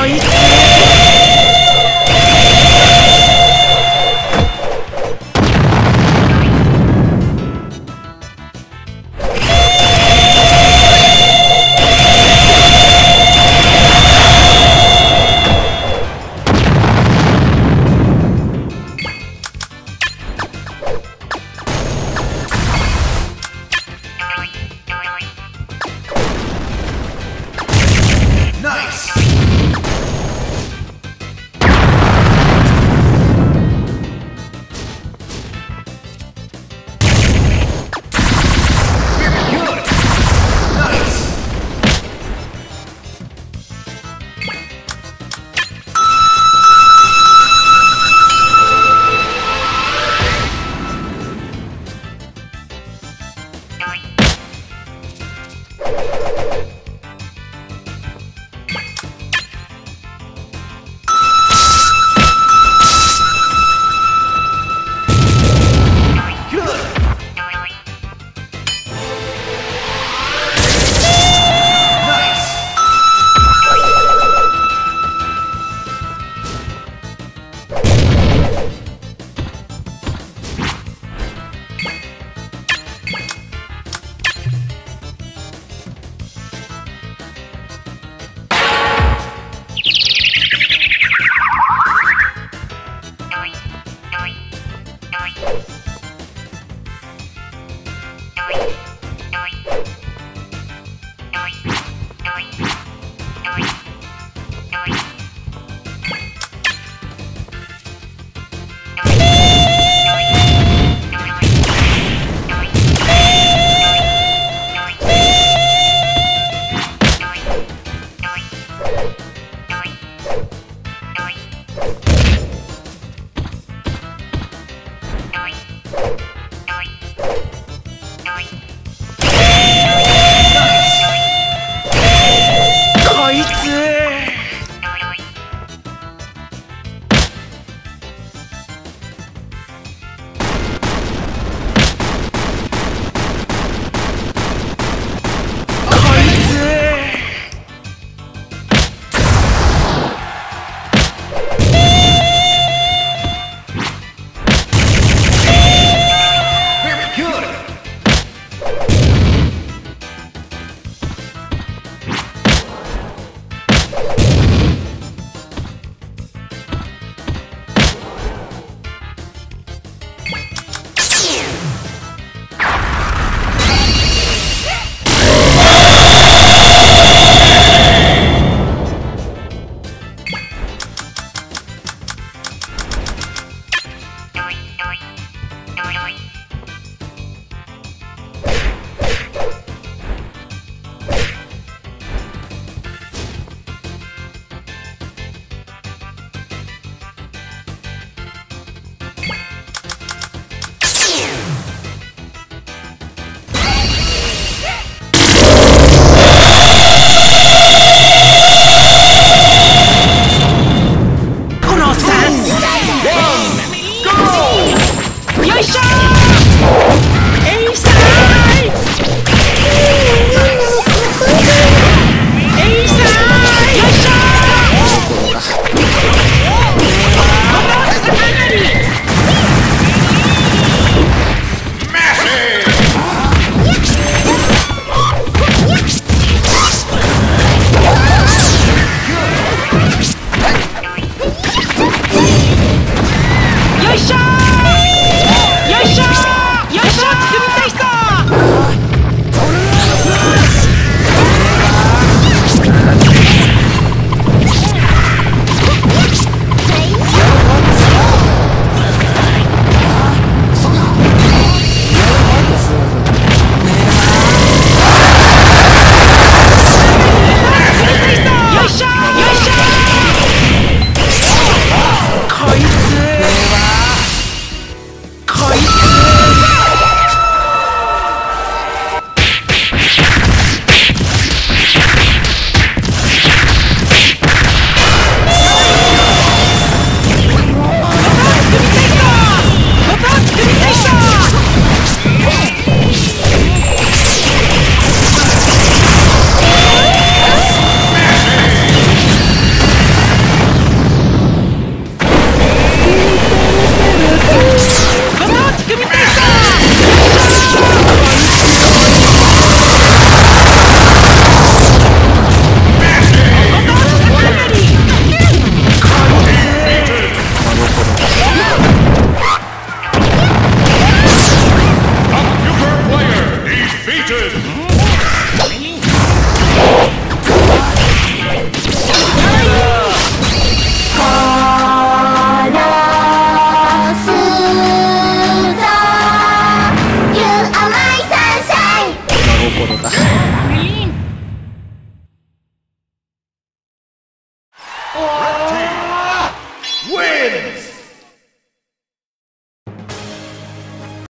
point. こ Fisher! ころだ